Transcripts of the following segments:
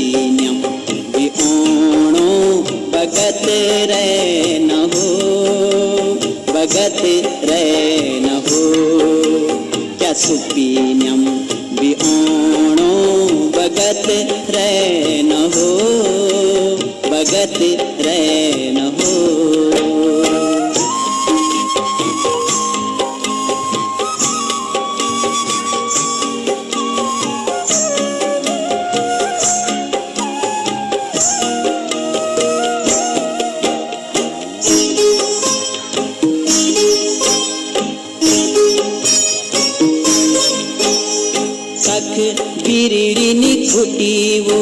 यसुपीन्यम विओणो भगत रे न हो भगत रे न हो। क्या सुपीन्यम विओणो भगत रे न हो भगत रे सख बिरड़िनी खुटीवो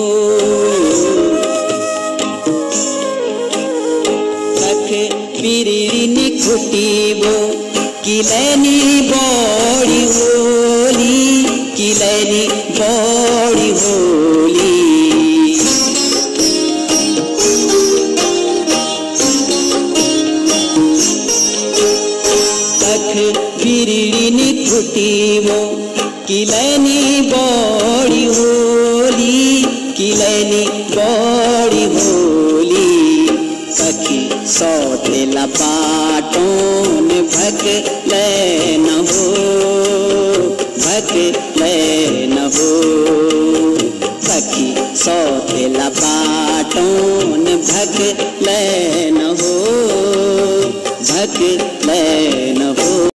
सख बिरड़िनी खुटीवो किलनी बड़ी होली किलनी बिरड़िनी खुटीवो किलनी बड़ी होली, किलनी बड़ी होली। सखी सौतेला बाटोन भग लेन हो, भग लेन हो। सखी सौतेला बाटोन भग लेन हो, भग लेन